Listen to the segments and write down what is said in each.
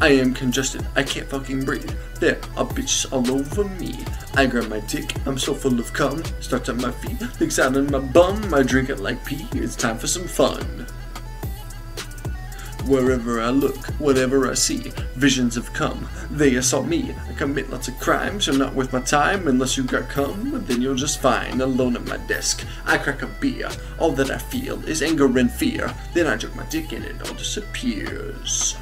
I am congested, I can't fucking breathe. There are bitches all over me. I grab my dick, I'm so full of cum. Starts at my feet, leaks out in my bum. I drink it like pee, it's time for some fun. Wherever I look, whatever I see, visions have come. They assault me. I commit lots of crimes. You're not worth my time unless you got come. Then you're just fine, alone at my desk. I crack a beer. All that I feel is anger and fear. Then I jerk my dick and it all disappears.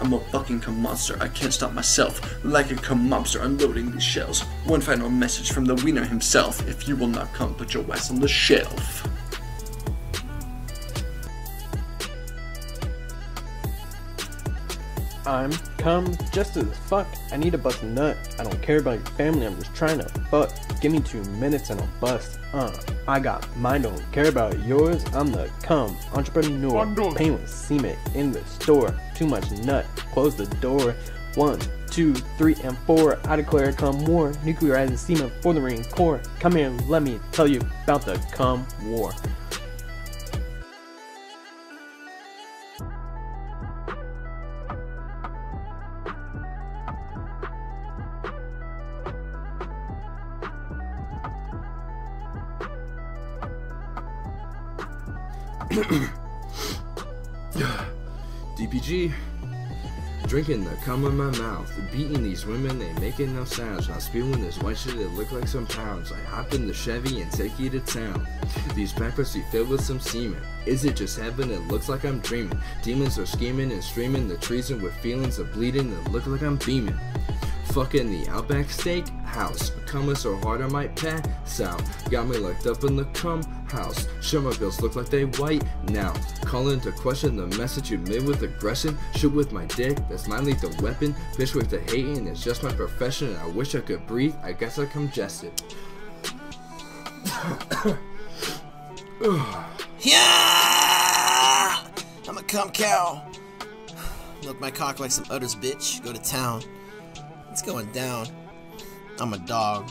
I'm a fucking monster. I can't stop myself. Like a cum mobster unloading these shells. One final message from the wiener himself. If you will not come, put your ass on the shelf. I'm cum just as fuck. I need to bust a nut. I don't care about your family, I'm just trying to fuck. Give me two minutes and I'll bust. Uh, I got mine, don't care about yours. I'm the come entrepreneur. Pain with semen in the store. Too much nut, close the door. One, two, three, and four. I declare come war. Nuclearizing semen for the Marine Corps. Come here and let me tell you about the come war. DPG. Drinking the cum in my mouth, beating these women, they making no sounds. Not spewing this white shit, it look like some pounds. I hop in the Chevy and take you to town. These backpacks be filled with some semen. Is it just heaven? It looks like I'm dreaming. Demons are scheming and streaming the treason with feelings of bleeding that look like I'm beaming. Fucking the Outback Steak House. Coming so hard I might pass out. Got me locked up in the cum house. Sure, my bills look like they white now. Calling into question the message you made with aggression. Shoot with my dick, that's my lethal weapon. Bitch with the hating, it's just my profession. I wish I could breathe, I guess I congested. Yeah! I'm a cum cow. Milk my cock like some udders, bitch. Go to town. It's going down. I'm a dog.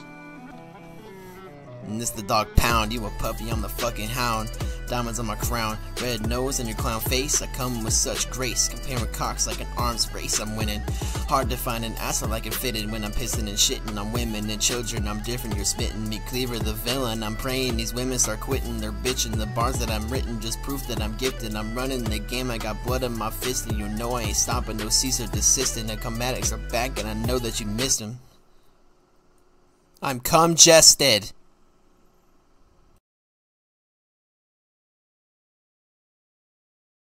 And this the dog pound. You a puppy, I'm the fucking hound. Diamonds on my crown, red nose and your clown face. I come with such grace, comparing cocks like an arms race. I'm winning. Hard to find an asshole like it fitted when I'm pissing and shitting on women and children. I'm different, you're smitten Meat Cleaver the villain. I'm praying these women start quitting. They're bitching. The bars that I'm written just proof that I'm gifted. I'm running the game. I got blood in my fist, and you know I ain't stopping. No Caesar desisting. The comatics are back, and I know that you missed them. I'm congested.